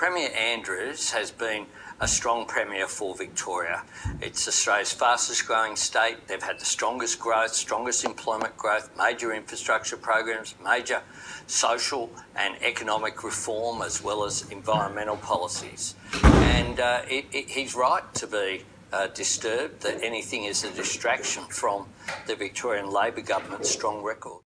Premier Andrews has been a strong Premier for Victoria. It's Australia's fastest growing state. They've had the strongest growth, strongest employment growth, major infrastructure programs, major social and economic reform, as well as environmental policies. And uh, it, it, he's right to be uh, disturbed that anything is a distraction from the Victorian Labor government's strong record.